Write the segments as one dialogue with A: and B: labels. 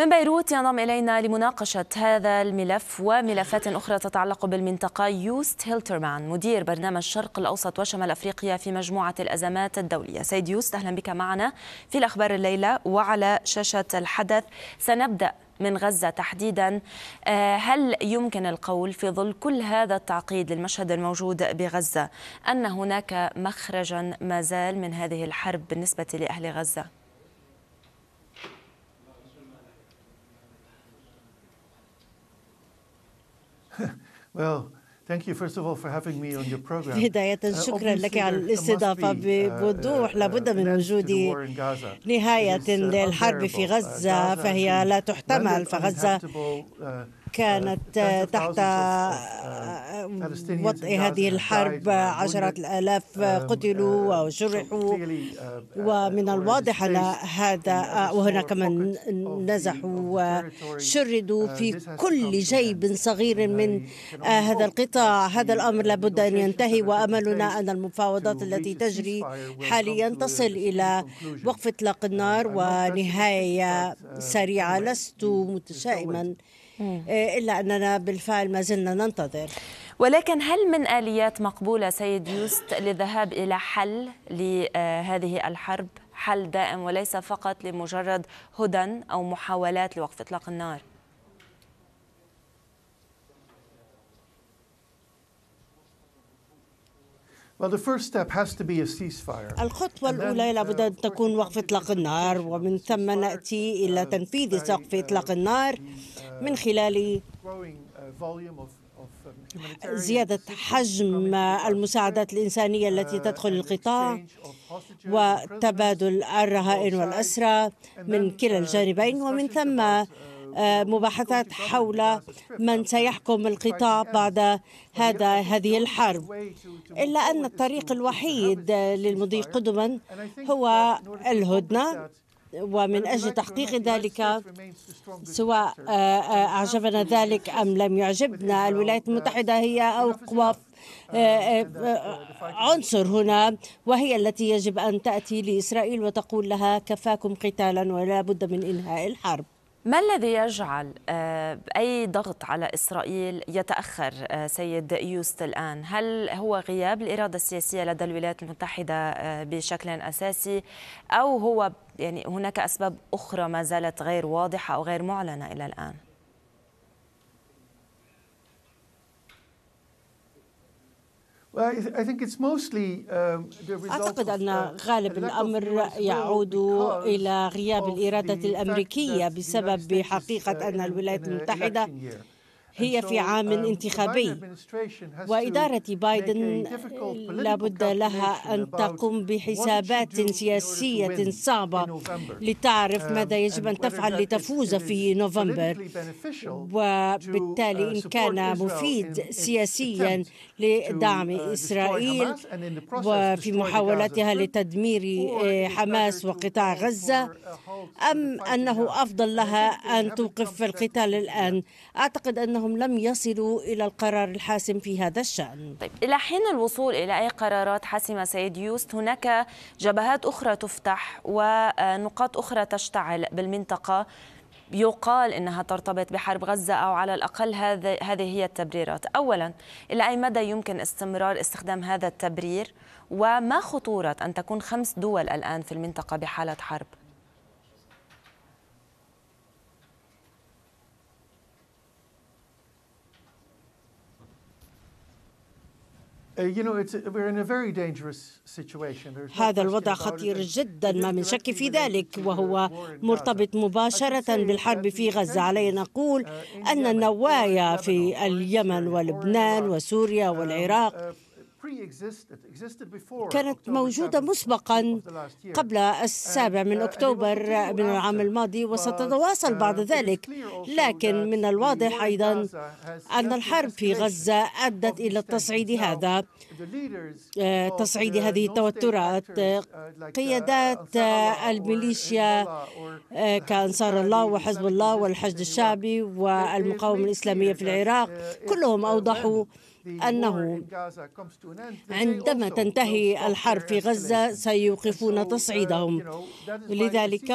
A: من بيروت ينضم إلينا لمناقشة هذا الملف وملفات أخرى تتعلق بالمنطقة. يوست هيلترمان مدير برنامج الشرق الأوسط وشمال أفريقيا في مجموعة الأزمات الدولية. سيد يوست أهلا بك معنا في الأخبار الليلة وعلى شاشة الحدث. سنبدأ من غزة تحديدا. آه، هل يمكن القول في ظل كل هذا التعقيد للمشهد الموجود بغزة أن هناك مخرجا ما زال من هذه الحرب بالنسبة لأهل غزة؟
B: well,
C: بداية شكرا لك على الاستضافة بوضوح. لابد من وجود نهاية للحرب في غزة فهي لا تحتمل فغزة كانت تحت
B: وطئ
C: هذه الحرب عشرات الآلاف قتلوا وجرحوا ومن الواضح أن هذا
B: آه،
C: وهناك من نزحوا وشردوا في كل جيب صغير من آه، هذا القطاع. هذا الأمر لابد أن ينتهي. وأملنا أن المفاوضات التي تجري حاليا تصل إلى وقف إطلاق النار. ونهاية سريعة. لست متشائما. إلا أننا بالفعل ما زلنا ننتظر.
A: ولكن هل من آليات مقبولة سيد يوست للذهاب إلى حل لهذه الحرب؟ حل دائم وليس فقط لمجرد هدن أو محاولات لوقف إطلاق النار.
B: Well, the first step has to be a ceasefire.
C: الخطوة الأولى لابد أن تكون وقف إطلاق النار ومن
B: the
C: ثم
B: ceasefire,
C: نأتي إلى تنفيذ سقف إطلاق النار.
B: the,
C: من خلال زيادة حجم المساعدات الإنسانية التي تدخل القطاع وتبادل الرهائن والأسرى من كلا الجانبين ومن ثم آه، مباحثات حول من سيحكم القطاع بعد هذا هذه الحرب. إلا أن الطريق الوحيد للمضي قدما هو الهدنة. ومن أجل تحقيق ذلك سواء. آه، آه، أعجبنا ذلك أم لم يعجبنا الولايات المتحدة هي أقوى. آه،
B: that, uh,
C: عنصر هنا وهي التي يجب أن تأتي لإسرائيل وتقول لها كفاكم قتالا ولا بد من إنهاء الحرب
A: ما الذي يجعل آه، أي ضغط على إسرائيل يتأخر آه، سيد يوست الآن؟ هل هو غياب الإرادة السياسية لدى الولايات المتحدة آه، بشكل أساسي أو هو يعني هناك أسباب أخرى ما زالت غير واضحة أو غير معلنة إلى الآن؟
C: أعتقد أن غالب الأمر يعود إلى غياب الإرادة الأمريكية بسبب حقيقة أن الولايات المتحدة هي في عام انتخابي. وإدارة بايدن لابد لها أن تقوم بحسابات سياسية صعبة لتعرف ماذا يجب أن تفعل لتفوز في نوفمبر. وبالتالي إن كان مفيد سياسيا لدعم إسرائيل وفي محاولتها لتدمير
B: uh,
C: حماس وقطاع غزة. أم أنه أفضل لها أن توقف القتال الآن. أعتقد أنه أنهم لم يصلوا إلى القرار الحاسم في هذا الشأن.
A: طيب إلى حين الوصول إلى أي قرارات حاسمة سيد يوست هناك جبهات أخرى تفتح ونقاط أخرى تشتعل بالمنطقة. يقال إنها ترتبط بحرب غزة أو على الأقل هذا هذه هي التبريرات، اولا إلى أي مدى يمكن استمرار استخدام هذا التبرير؟ وما خطورة أن تكون خمس دول الآن في المنطقة بحالة حرب؟
C: هذا الوضع خطير جدا ما من شك في ذلك وهو مرتبط مباشرة بالحرب في غزة. علينا أن
B: أقول أن
C: النوايا في اليمن ولبنان وسوريا والعراق كانت موجودة مسبقا قبل السابع من أكتوبر من العام الماضي وستتواصل بعد ذلك. لكن من الواضح أيضا أن الحرب في غزة أدت إلى التصعيد هذا. آه، تصعيد هذه التوترات قيادات الميليشيا آه، كأنصار الله وحزب الله والحشد الشعبي والمقاومة الإسلامية في العراق. كلهم أوضحوا أنه عندما تنتهي الحرب في غزة سيوقفون تصعيدهم. لذلك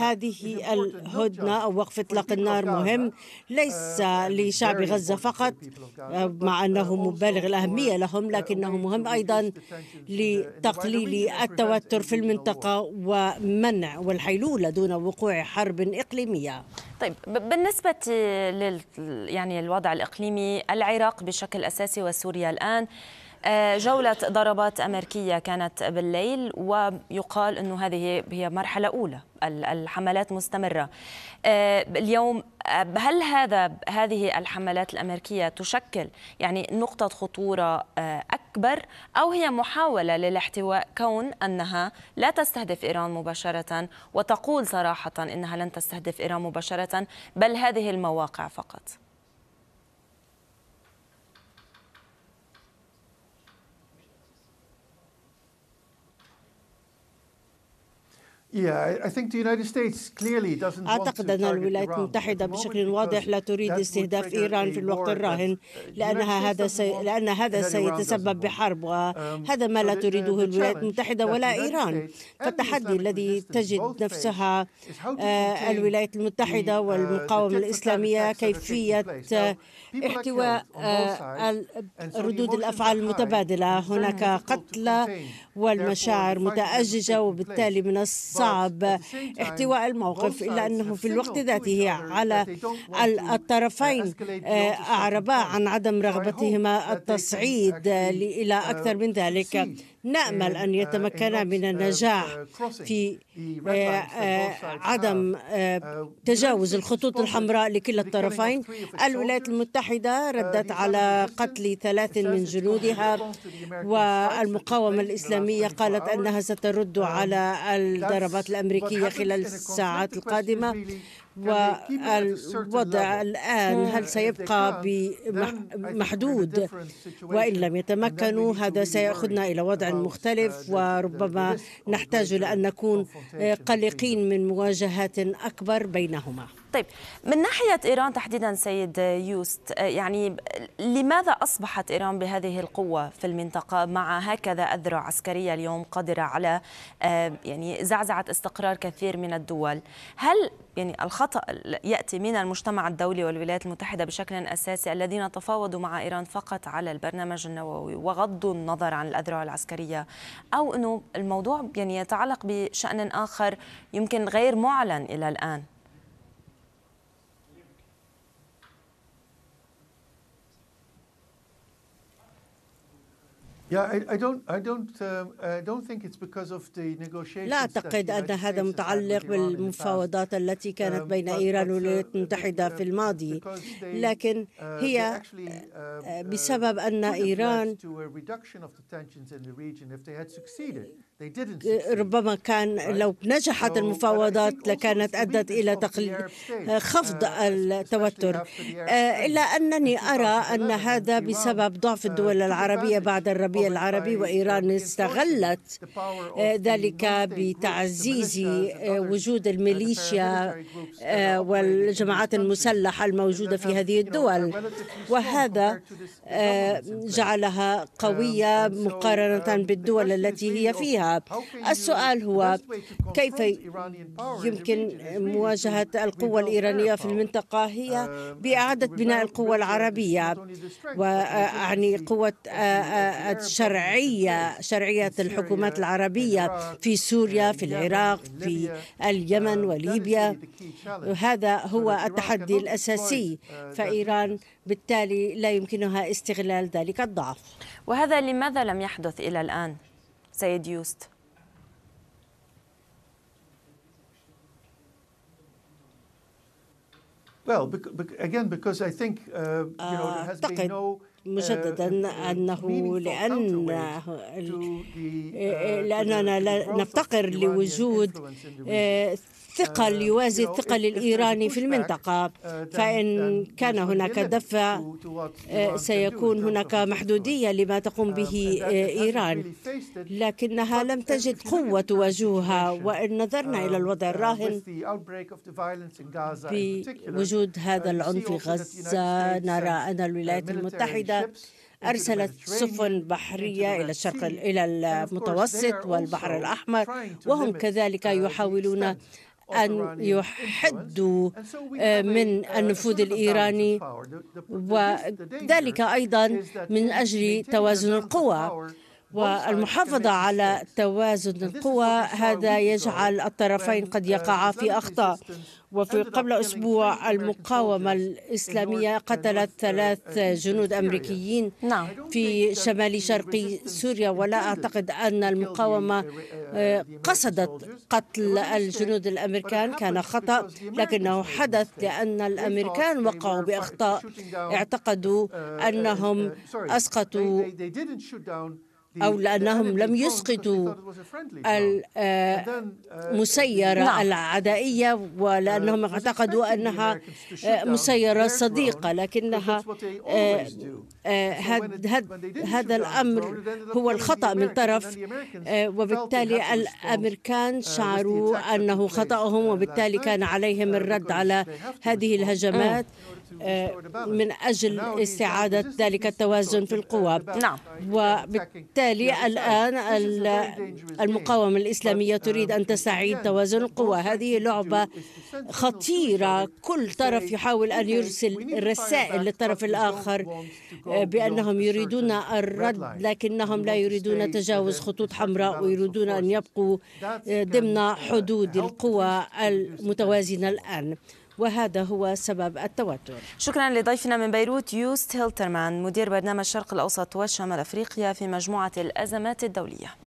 C: هذه الهدنة أو وقف إطلاق النار مهم. ليس لشعب غزة فقط مع أنه مبالغ الأهمية لهم لكنه مهم أيضا لتقليل التوتر في المنطقة ومنع والحيلولة دون وقوع حرب إقليمية.
A: طيب بالنسبة لل يعني الوضع الإقليمي العراق بشكل أساسي وسوريا الآن آه، جولة ضربات أمريكية كانت بالليل ويقال أنه هذه هي مرحلة أولى الحملات مستمرة. آه، اليوم آه، هل هذا هذه الحملات الأمريكية تشكل يعني نقطة خطورة أكبر أو هي محاولة للاحتواء كون أنها لا تستهدف إيران مباشرة وتقول صراحة أنها لن تستهدف إيران مباشرة بل هذه المواقع فقط.
C: أعتقد أن الولايات المتحدة بشكل واضح لا تريد استهداف إيران في الوقت الراهن لأنها هذا سي... لأن هذا سيتسبب بحرب وهذا ما لا تريده الولايات المتحدة ولا إيران. فالتحدي الذي تجد نفسها آه، الولايات المتحدة والمقاومة الإسلامية كيفية احتواء آه، ردود الأفعال المتبادلة. هناك قتلى والمشاعر متأججة وبالتالي من الصعب احتواء الموقف إلا أنه في الوقت ذاته على الطرفين آه، أعربا عن عدم رغبتهما التصعيد إلى أكثر من ذلك. نأمل أن يتمكنا من النجاح في عدم تجاوز الخطوط الحمراء لكلا الطرفين. الولايات المتحدة ردت على قتل ثلاث من جنودها والمقاومة الإسلامية قالت أنها سترد على الضربات الأمريكية خلال الساعات القادمة والوضع الآن هل سيبقى محدود؟ وإن لم يتمكنوا هذا سيأخذنا إلى وضع مختلف. وربما نحتاج لأن نكون قلقين من مواجهات أكبر بينهما.
A: طيب من ناحية إيران تحديدا سيد يوست يعني لماذا أصبحت إيران بهذه القوة في المنطقة مع هكذا أذرع عسكرية اليوم قادرة على يعني زعزعة استقرار كثير من الدول؟ هل يعني الخطأ يأتي من المجتمع الدولي والولايات المتحدة بشكل أساسي الذين تفاوضوا مع إيران فقط على البرنامج النووي وغضوا النظر عن الأذرع العسكرية؟ أو أنه الموضوع يعني يتعلق بشأن آخر يمكن غير معلن إلى الآن؟
C: لا أعتقد أن هذا متعلق بالمفاوضات التي كانت بين إيران والولايات المتحدة في الماضي. لكن uh, هي uh, uh, بسبب أن إيران ربما كان لو نجحت المفاوضات لكانت أدت إلى تقليل خفض التوتر. إلا أنني أرى أن هذا بسبب ضعف الدول العربية بعد الربيع العربي وإيران استغلت. ذلك بتعزيز وجود الميليشيا والجماعات المسلحة الموجودة في هذه الدول. وهذا جعلها قوية مقارنة بالدول التي هي فيها. السؤال هو كيف يمكن مواجهة القوة الإيرانية في المنطقة هي بإعادة بناء القوة العربية. وأعني قوة الشرعية شرعية الحكومات العربية في سوريا في العراق في اليمن وليبيا. هذا هو التحدي الأساسي فإيران بالتالي لا يمكنها استغلال ذلك الضعف.
A: وهذا لماذا لم يحدث إلى الآن؟ سيد يوست
B: Well, again, because I think uh, you know there has been no
C: مجددا انه لأن لاننا نفتقر لوجود ثقل يوازي الثقل الإيراني في المنطقة. فإن كان هناك دفع سيكون هناك محدودية لما تقوم به إيران. لكنها لم تجد قوة تواجهها وإن نظرنا إلى الوضع الراهن بوجود هذا العنف في غزة نرى أن الولايات المتحدة أرسلت سفن بحرية إلى الشرق إلى المتوسط والبحر الأحمر وهم كذلك يحاولون أن يحدوا من النفوذ الإيراني. وذلك أيضا من أجل توازن القوى. والمحافظة على توازن القوى هذا يجعل الطرفين قد يقعا في أخطاء. وفي قبل أسبوع المقاومة الإسلامية قتلت ثلاث جنود أمريكيين نعم. في شمال شرق سوريا ولا أعتقد أن المقاومة قصدت قتل الجنود الأمريكان. كان خطأ لكنه حدث لأن الأمريكان وقعوا بأخطاء. اعتقدوا أنهم أسقطوا أو لأنهم لم يسقطوا المسيرة نعم. العدائية ولأنهم اعتقدوا أنها مسيرة صديقة لكنها هذا الأمر هو الخطأ من طرف وبالتالي الأمريكان شعروا أنه خطأهم وبالتالي كان عليهم الرد على هذه الهجمات من أجل استعادة ذلك التوازن في القوى. نعم. وبالتالي الآن المقاومة الإسلامية تريد أن تستعيد توازن القوى هذه لعبة خطيرة. كل طرف يحاول أن يرسل رسائل للطرف الآخر بأنهم يريدون الرد لكنهم لا يريدون تجاوز خطوط حمراء ويريدون أن يبقوا ضمن حدود القوى المتوازنة الآن. وهذا هو سبب التوتر.
A: شكرا لضيفنا من بيروت يوست هيلترمان مدير برنامج الشرق الأوسط وشمال أفريقيا في مجموعة الأزمات الدولية.